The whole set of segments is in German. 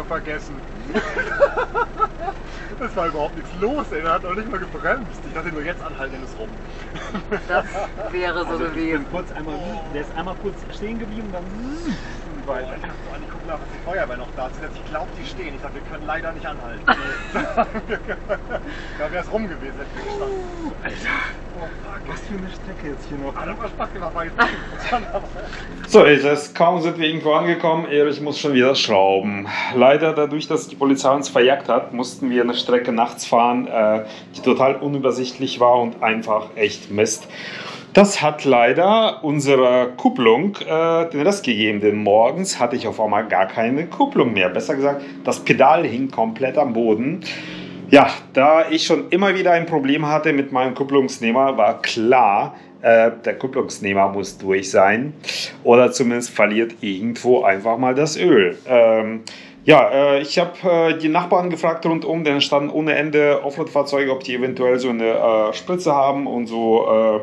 Diff-Sperre vergessen. Es war überhaupt nichts los, ey. Der hat noch nicht mal gebremst. Ich dachte nur, jetzt anhalten, dann ist rum. Das wäre so Also gewesen. kurz einmal, der ist einmal kurz stehen geblieben, dann weiter. Ich dachte so, Andi, guck nach, was die Feuerwehr noch da ist. Ich glaube, die stehen. Ich dachte, wir können leider nicht anhalten. da wäre es rum gewesen, hätte ich gestanden. Alter, Oh, fuck. was für eine Strecke jetzt hier noch. Ah, das war Spaß gemacht, war jetzt So ist es. Kaum sind wir irgendwo angekommen, Erich muss schon wieder schrauben. Leider dadurch, dass die Polizei uns verjagt hat, mussten wir eine Strecke nachts fahren, äh, die total unübersichtlich war und einfach echt Mist. Das hat leider unserer Kupplung äh, den Rest gegeben, denn morgens hatte ich auf einmal gar keine Kupplung mehr. Besser gesagt, das Pedal hing komplett am Boden. Ja, da ich schon immer wieder ein Problem hatte mit meinem Kupplungsnehmer, war klar, äh, der Kupplungsnehmer muss durch sein oder zumindest verliert irgendwo einfach mal das Öl. Ähm, ja, äh, ich habe äh, die Nachbarn gefragt rundum, denn standen ohne Ende Offroad-Fahrzeuge, ob die eventuell so eine äh, Spritze haben und so äh,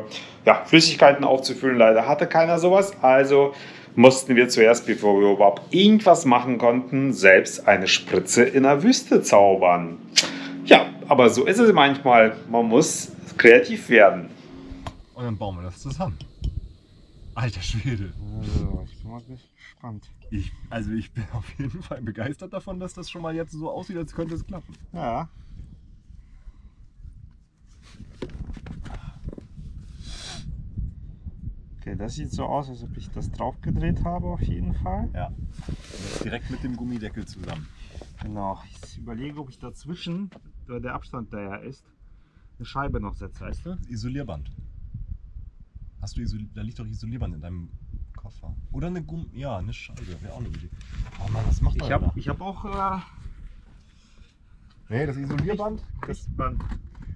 ja, Flüssigkeiten aufzufüllen. Leider hatte keiner sowas, also mussten wir zuerst, bevor wir überhaupt irgendwas machen konnten, selbst eine Spritze in der Wüste zaubern. Ja, aber so ist es manchmal. Man muss kreativ werden. Und dann bauen wir das zusammen. Alter Schwede. Also, ich bin mal gespannt. Ich, also ich bin auf jeden Fall begeistert davon, dass das schon mal jetzt so aussieht, als könnte es klappen. Ja. Okay, das sieht so aus, als ob ich das drauf gedreht habe, auf jeden Fall. Ja. Direkt mit dem Gummideckel zusammen. Genau. Ich überlege, ob ich dazwischen, da der Abstand da ja ist, eine Scheibe noch setze, weißt du? Isolierband. Hast du Isol da liegt doch Isolierband in deinem Koffer. Oder eine Gumm ja, eine Scheibe. Wäre auch eine Idee. Oh Mann, was macht Ich man habe da? ich hab auch äh, Nee, das Isolierband, das, Band.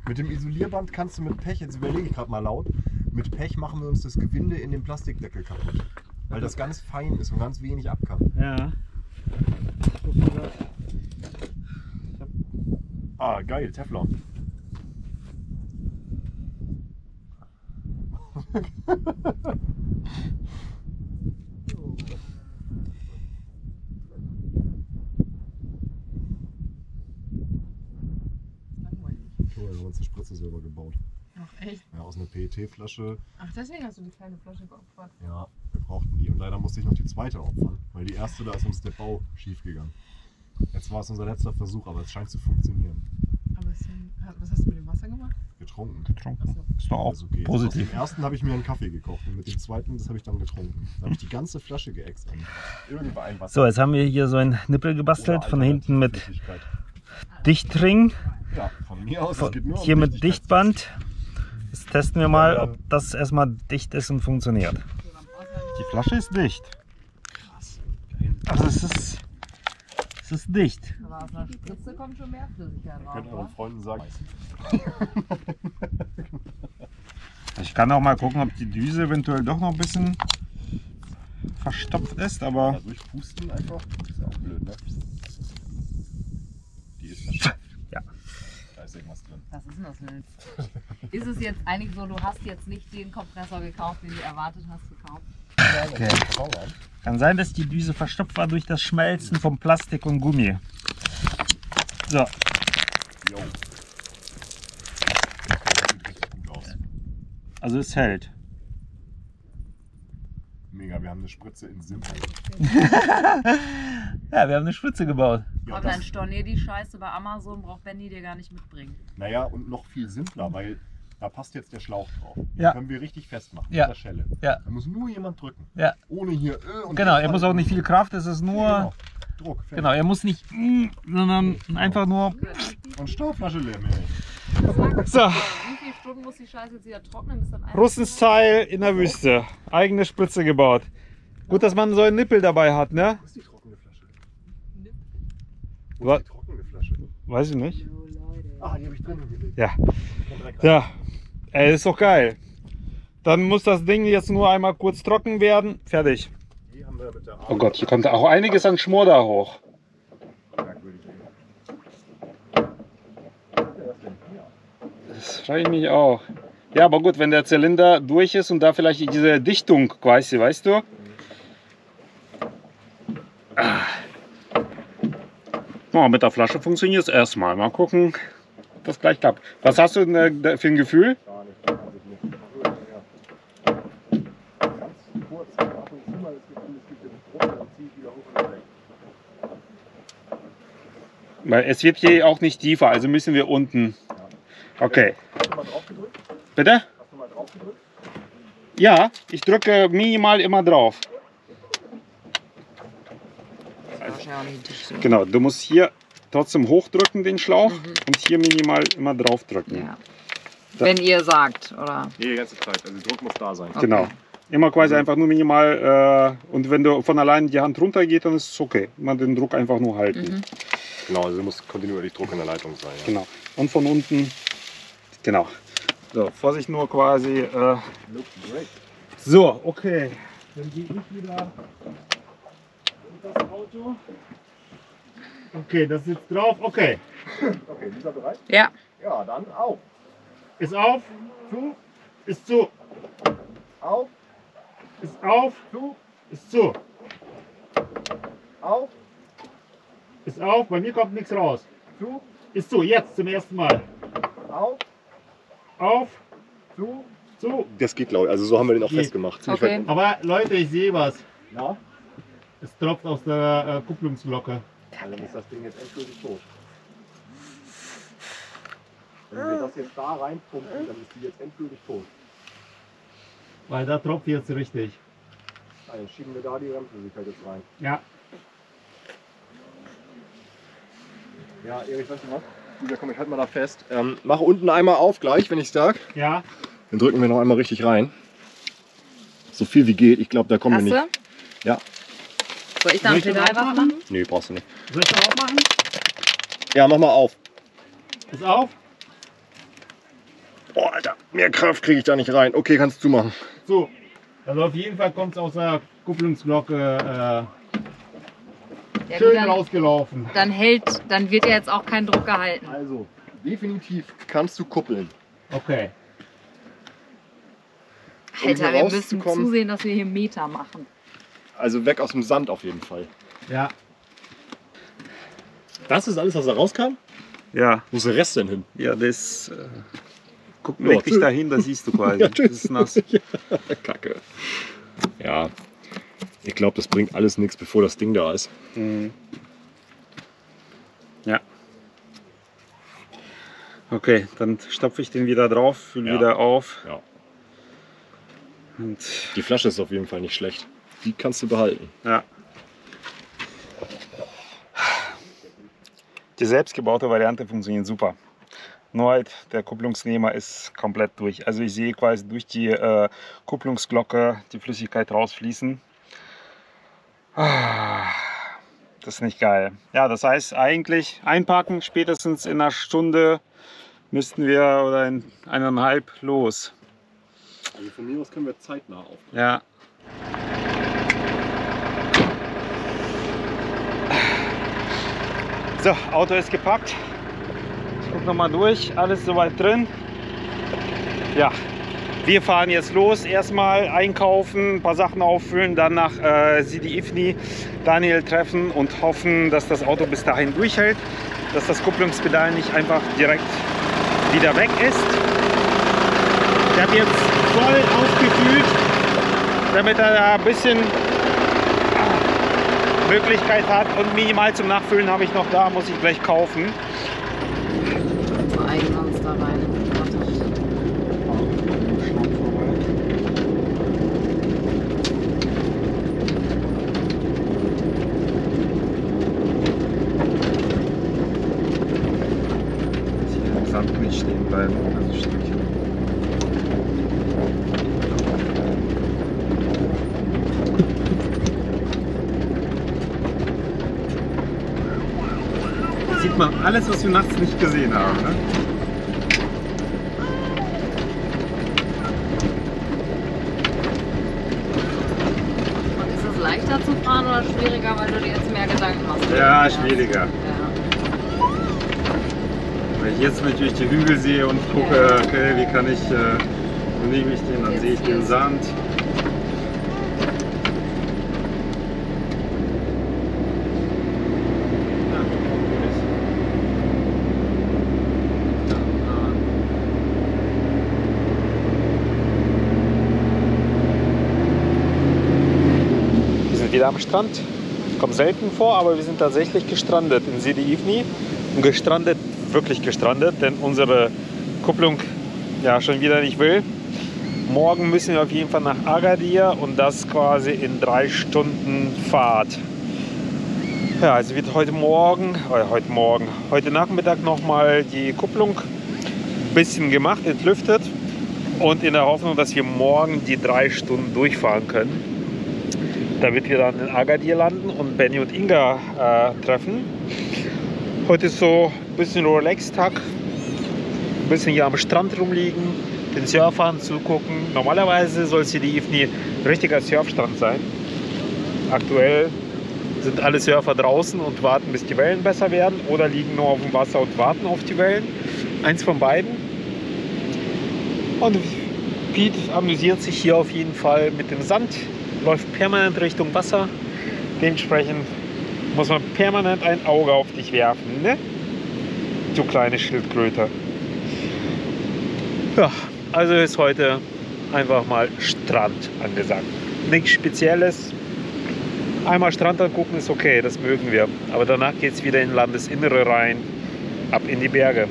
mit dem Isolierband kannst du mit Pech, jetzt überlege ich gerade mal laut, mit Pech machen wir uns das Gewinde in dem Plastikdeckel kaputt. Weil das ganz fein ist und ganz wenig ab kann. Ja. Ah, geil, Teflon. Cool, wir haben uns eine Spritze selber gebaut. Ach echt? Ja, aus einer PET-Flasche. Ach, deswegen hast du die kleine Flasche geopfert. Ja, wir brauchten die. Und leider musste ich noch die zweite opfern, weil die erste, da ist uns der Bau schief gegangen. Jetzt war es unser letzter Versuch, aber es scheint zu funktionieren. Aber sind, was hast du mit dem Wasser gemacht? Getrunken. Getrunken. Achso. Ist doch auch Also okay. Aus positiv. dem ersten habe ich mir einen Kaffee gekocht und mit dem zweiten, das habe ich dann getrunken. Da habe ich die ganze Flasche geäxt. So, jetzt haben wir hier so einen Nippel gebastelt, von hinten mit Dichtring, Ja, von mir aus. es geht nur um hier mit. Dichtband. Jetzt testen wir mal, ob das erstmal dicht ist und funktioniert. Die Flasche ist dicht. Also es ist, es ist dicht. Aber aus einer Spritze kommt schon mehr Flüssigkeit raus. könnt euren? Freunden sagen. Ich kann auch mal gucken, ob die Düse eventuell doch noch ein bisschen verstopft ist, aber Ja, durchpusten einfach. Ist ja auch blöd, ne? Die ist verstopft. Ja. Da ist irgendwas drin. Was ist denn das denn jetzt? Ist es jetzt eigentlich so, du hast jetzt nicht den Kompressor gekauft, den du erwartet hast zu kaufen? Okay. kann sein, dass die Düse verstopft war durch das Schmelzen von Plastik und Gummi. So, Jo. Also es hält. Mega, wir haben eine Spritze in Simpel. Ja, wir haben eine Spritze gebaut. Ja, Aber das, dann stornier die Scheiße bei Amazon, braucht Benny dir gar nicht mitbringen. naja, und noch viel simpler, weil da passt jetzt der Schlauch drauf. Den Ja. können wir richtig festmachen Ja. mit der Schelle. Ja. Da muss nur jemand drücken. Ja. Ohne hier äh, und Genau, er muss auch nicht viel Kraft, es ist nur. Genau. Druck. fertig. Genau, er muss nicht, mm, sondern einfach nur. Und Stauflasche leer, ey. So, Wie viele Stunden muss die Scheiße jetzt wieder trocknen, bis dann Russen-Style in der Wüste. Eigene Spritze gebaut. Gut, dass man so einen Nippel dabei hat, ne? Wo ist die trockene Flasche? Wo Was? ist die trockene Flasche? Weiß ich nicht. Ah, die habe ich drin gelegt. Ja. Ja, ey, ist doch geil. Dann muss das Ding jetzt nur einmal kurz trocken werden. Fertig. Oh Gott, hier kommt auch einiges an Schmor da hoch. Das frage ich mich auch. Ja, aber gut, wenn der Zylinder durch ist und da vielleicht diese Dichtung quasi, weißt du? Ah. Ja, mit der Flasche funktioniert es erstmal. Mal gucken, ob das gleich klappt. Was hast du äh, für ein Gefühl? Gar nicht, weiß ich nicht. Ja. Ganz kurz, ab und zu mal das Gefühl, es gibt den Druck, dann ziehe ich wieder hoch und weg. Weil es wird hier auch nicht tiefer, also müssen wir unten. Okay. Hast du mal drauf gedrückt? Bitte? Hast du mal drauf gedrückt? Ja, ich drücke minimal immer drauf. Genau, du musst hier trotzdem hochdrücken den Schlauch und hier minimal immer drauf drücken. Ja. Wenn ihr sagt, oder? Nee, die ganze Zeit. Also der Druck muss da sein. Genau. Immer quasi einfach nur minimal äh, und wenn du von allein die Hand runter geht, dann ist es okay. Immer den Druck einfach nur halten. Genau, also muss kontinuierlich Druck in der Leitung sein. Ja. Genau. Und von unten, genau. So, Vorsicht nur quasi. Äh, Look great. so, okay. Dann gehe ich wieder in das Auto. Okay, das sitzt drauf. Okay. Okay, Lisa bereit? Ja. Ja, dann auf. Ist auf, Zu, ist zu, auf, ist auf, zu, ist zu, auf, ist auf. Bei mir kommt nichts raus. zu, Ist zu, jetzt zum ersten Mal. auf, Auf, zu. zu. Das geht, ich. Also so haben wir den auch Geht. festgemacht. Okay. Aber Leute, ich sehe was. Ja, Es tropft aus der äh, Kupplungsglocke. dann ist das Ding jetzt endgültig tot. Wenn wir das jetzt da reinpumpen, dann ist die jetzt endgültig tot. Weil da tropft jetzt richtig. Dann schieben wir da die Bremsflüssigkeit jetzt rein. Ja. Ja, Erich, weißt du was? Julia, komm, ich halt mal da fest. Ähm, mach unten einmal auf gleich, wenn ich sag. Ja. Dann drücken wir noch einmal richtig rein. So viel wie geht. Ich glaube, da kommen Hast wir du? nicht. Ja. Soll ich da ein Pedal machen? machen? Nee, brauchst du nicht. Soll ich das auch machen? Ja, mach mal auf. Ist auf? Oh, Alter, mehr Kraft kriege ich da nicht rein. Okay, kannst du machen. So. Also auf jeden Fall kommt es aus der Kupplungsglocke Ja, äh, gut, schön dann, rausgelaufen. dann hält, dann wird ja jetzt auch kein Druck gehalten. Also, definitiv kannst du kuppeln. Okay. Um Alter, wir müssen zusehen, dass wir hier Meter machen. Also weg aus dem Sand auf jeden Fall. Ja. Das ist alles, was da rauskam? Ja, Wo ist der Rest denn hin? ja, das. Äh, guck Ja, wirklich tschüss. dahin, da siehst du quasi. Ja, das ist nass. Kacke. Ja, ich glaube, das bringt alles nichts, bevor das Ding da ist. Mhm. Ja. Okay, dann stopfe ich den wieder drauf, fülle Ja. wieder auf. Ja. Und Die Flasche ist auf jeden Fall nicht schlecht. Die kannst du behalten. ja. Die selbstgebaute Variante funktioniert super. Nur halt der Kupplungsnehmer ist komplett durch. Also ich sehe quasi durch die äh, Kupplungsglocke die Flüssigkeit rausfließen. Ah, Das ist nicht geil. Ja, das heißt eigentlich einpacken, spätestens in einer Stunde müssten wir oder in eineinhalb los. Also von mir aus können wir zeitnah auf. Ja. So, Auto ist gepackt. Guck noch mal durch. Alles soweit drin. Ja, wir fahren jetzt los. Erstmal einkaufen, ein paar Sachen auffüllen, dann nach äh, Sidi Ifni Daniel treffen und hoffen, dass das Auto bis dahin durchhält, dass das Kupplungspedal nicht einfach direkt wieder weg ist. Ich habe jetzt voll aufgefüllt, damit er da ein bisschen ah, Möglichkeit hat. Und minimal zum Nachfüllen habe ich noch da, muss ich gleich kaufen. So eigen uns da rein. Hier im Sand nicht stehen bleiben. Also Stückchen. Jetzt sieht man alles, was wir nachts nicht gesehen haben. Ne? Und ist es leichter zu fahren oder schwieriger, weil du dir jetzt mehr Gedanken machst? Ja, schwieriger. Ja. Wenn ich jetzt natürlich die Hügel sehe und gucke, okay, wie kann ich, äh, wo nehme ich den, dann sehe ich den. Sand. Wieder am Strand. Kommt selten vor, aber wir sind tatsächlich gestrandet in Sidi Ifni. Und gestrandet, wirklich gestrandet, denn unsere Kupplung ja schon wieder nicht will. Morgen müssen wir auf jeden Fall nach Agadir und das quasi in drei Stunden Fahrt. Ja, also wird heute Morgen, äh, heute Morgen, heute Nachmittag nochmal die Kupplung ein bisschen gemacht, entlüftet und in der Hoffnung, dass wir morgen die drei Stunden durchfahren können. Damit wir dann in Agadir landen und Benny und Inga äh, treffen. Heute ist so ein bisschen Relax-Tag, ein bisschen hier am Strand rumliegen, den Surfern zugucken. Normalerweise soll es hier die Ifni richtiger Surfstrand sein. Aktuell sind alle Surfer draußen und warten, bis die Wellen besser werden oder liegen nur auf dem Wasser und warten auf die Wellen. Eins von beiden. Und Pete amüsiert sich hier auf jeden Fall mit dem Sand, läuft permanent Richtung Wasser. Dementsprechend muss man permanent ein Auge auf dich werfen, ne? Du kleine Schildkröte. Ja, also ist heute einfach mal Strand angesagt. Nichts Spezielles. Einmal Strand angucken ist okay, das mögen wir. Aber danach geht es wieder in Landesinnere rein, ab in die Berge.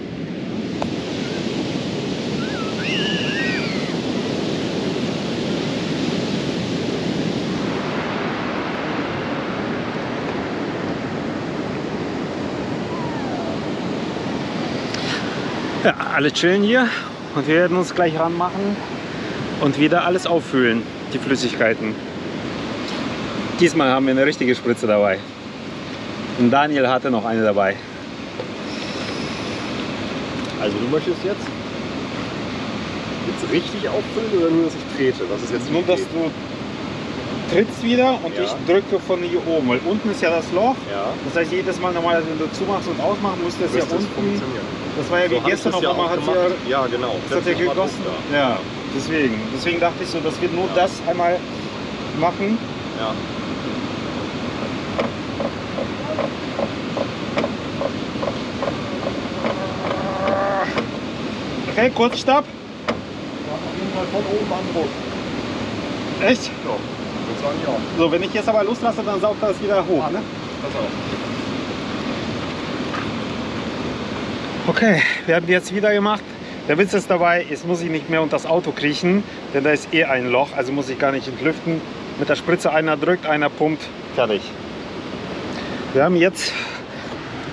Ja, alle chillen hier und wir werden uns gleich ranmachen und wieder alles auffüllen, die Flüssigkeiten. Diesmal haben wir eine richtige Spritze dabei. Und Daniel hatte noch eine dabei. Also du möchtest jetzt jetzt richtig auffüllen oder nur, dass ich trete? Was ist jetzt Nur, dass du trittst wieder und Ja. ich drücke von hier oben, weil unten ist ja das Loch. Ja. Das heißt, jedes Mal normalerweise, wenn du zumachst und ausmachst, musst du das ja unten. Das war ja So wie gestern das auf einmal auch hat ja Ja, genau. Das hat ja gegossen. Da. Ja, deswegen. Deswegen dachte ich so, dass wir nur das einmal machen. Ja. Okay, kurz Stopp. Auf jeden Fall von oben an. Echt? Ja. Würde sagen ja. So, wenn ich jetzt aber loslasse, dann saugt das wieder hoch. Ne? Pass auf. Okay, wir haben die jetzt wieder gemacht. Der Witz ist dabei, jetzt muss ich nicht mehr unter das Auto kriechen, denn da ist eh ein Loch, also muss ich gar nicht entlüften. Mit der Spritze einer drückt, einer pumpt, fertig. Wir haben jetzt,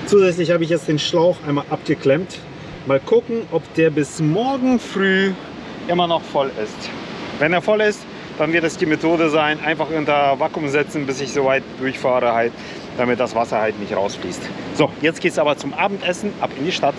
zusätzlich habe ich jetzt den Schlauch einmal abgeklemmt. Mal gucken, ob der bis morgen früh immer noch voll ist. Wenn er voll ist, dann wird es die Methode sein, einfach unter Vakuum setzen, bis ich soweit durchfahre, halt, damit das Wasser halt nicht rausfließt. So, jetzt geht es aber zum Abendessen, ab in die Stadt.